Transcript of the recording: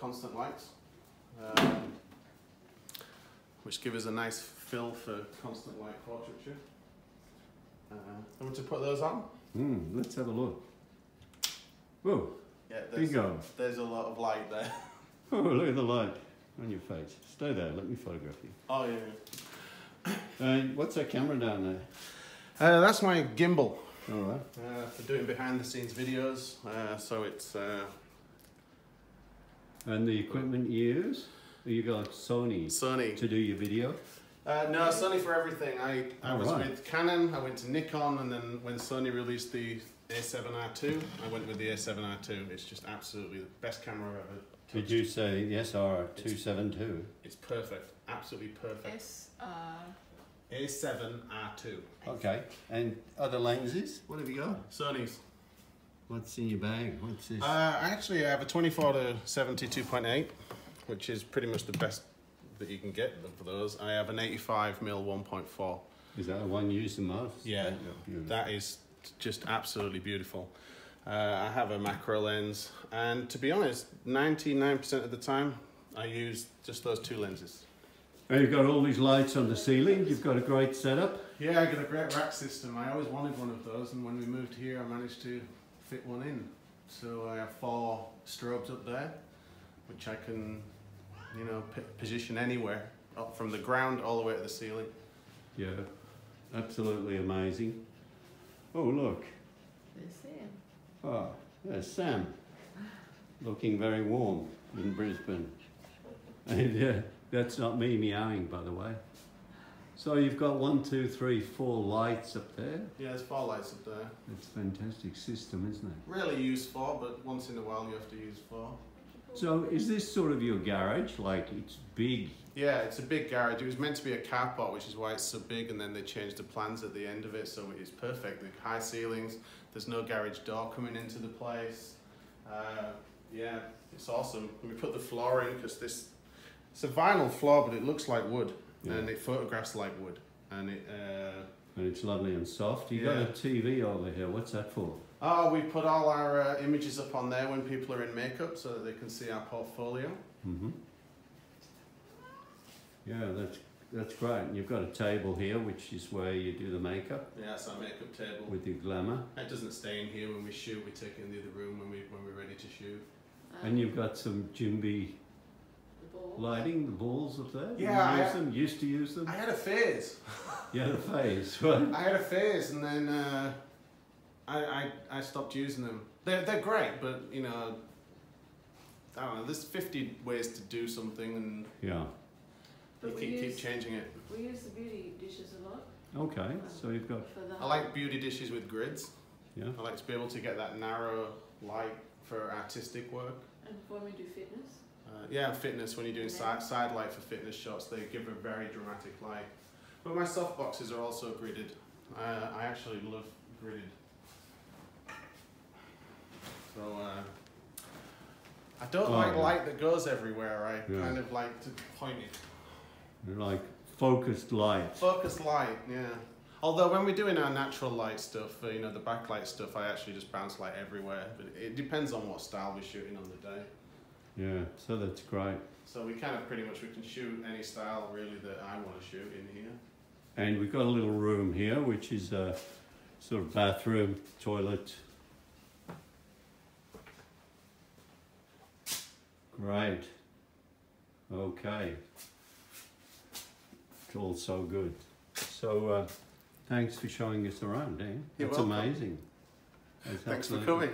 constant lights, um, which give us a nice fill for constant light portraiture. Uh, want to put those on? Hmm, let's have a look. Whoa, Yeah, there's, there's, there's a lot of light there. oh, look at the light on your face. Stay there, let me photograph you. Oh yeah. Uh, what's that camera down there? Uh, that's my gimbal All right. uh, for doing behind the scenes videos. Uh, so it's uh, And the equipment you use? You got Sony Sony. to do your video? Uh, no, Sony for everything. I, I Oh, was right. with Canon, I went to Nikon, and then when Sony released the A7R2, I went with the A7R2. It's just absolutely the best camera I've ever Did touched. you say the SR272? It's perfect, absolutely perfect. S R A7R2. Okay. And other lenses? What have you got? Sony's. What's in your bag? What's this? Uh, I actually have a 24 to 72.8, which is pretty much the best that you can get for those. I have an 85 mm 1.4. Is that the one you use the most? Yeah, Beautiful. that is just absolutely beautiful. Uh, I have a macro lens, and to be honest, 99% of the time, I use just those two lenses. And you've got all these lights on the ceiling. You've got a great setup. Yeah, I got a great rack system. I always wanted one of those, and when we moved here, I managed to fit one in. So I have four strobes up there, which I can, you know, p- position anywhere, up from the ground all the way to the ceiling. Yeah, absolutely amazing. Oh, look. There's Sam. Oh, there's Sam. Looking very warm in Brisbane. And uh, that's not me meowing, by the way. So you've got one, two, three, four lights up there. Yeah, there's four lights up there. It's a fantastic system, isn't it? Really useful, but once in a while you have to use four. So is this sort of your garage? Like it's big? Yeah, it's a big garage. It was meant to be a carport, which is why it's so big, and then they changed the plans at the end of it, so it's perfect. The high ceilings, there's no garage door coming into the place. Uh, yeah, it's awesome. We put the floor in because this it's a vinyl floor, but it looks like wood, Yeah. and it photographs like wood, and it. Uh, And it's lovely and soft. You Yeah. got a TV over here. What's that for? oh, we put all our uh, images up on there when people are in makeup, so that they can see our portfolio. hmm Yeah, that's that's great. And you've got a table here, which is where you do the makeup Yeah, that's our makeup table. with your glamour. It doesn't stay in here when we shoot. We take it in the other room when we when we're ready to shoot. Um, And you've got some Jimby the lighting, the balls up there. Yeah, you I- use them. Used to use them. I had a phase. Yeah, a phase. Right. I had a phase, and then uh, I, I I stopped using them. They're they're great, but you know, I don't know. There's 50 ways to do something, and Yeah. you But we keep, keep changing it. we use the beauty dishes a lot Okay. So you've got. I like beauty dishes with grids. yeah. I like to be able to get that narrow light for artistic work. And when we do fitness, Uh, yeah, fitness, when you're doing side, side light for fitness shots, they give a very dramatic light. But my soft boxes are also gridded. Uh, I actually love gridded. So, uh, I don't Oh, like yeah. light that goes everywhere. I Yeah. kind of like to point it. Like focused light. Focus light, yeah. Although when we're doing our natural light stuff, uh, you know, the backlight stuff, I actually just bounce light everywhere. But it depends on what style we're shooting on the day. Yeah. So that's great. So we kind of pretty much we can shoot any style really that I want to shoot in here. And we've got a little room here, which is a sort of bathroom, toilet. Great. Okay. It's all so good. So, uh, thanks for showing us around, eh? You're That's amazing. That's Thanks for coming.